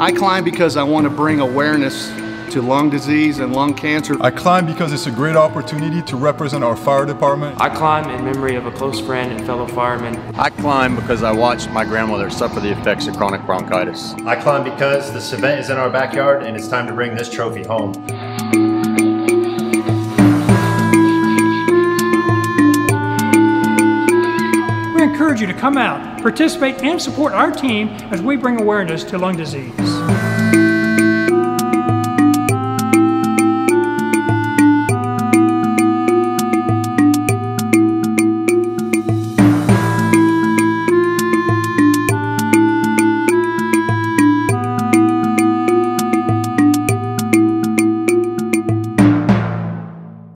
I climb because I want to bring awareness to lung disease and lung cancer. I climb because it's a great opportunity to represent our fire department. I climb in memory of a close friend and fellow fireman. I climb because I watched my grandmother suffer the effects of chronic bronchitis. I climb because this event is in our backyard and it's time to bring this trophy home. Encourage you to come out, participate, and support our team as we bring awareness to lung disease.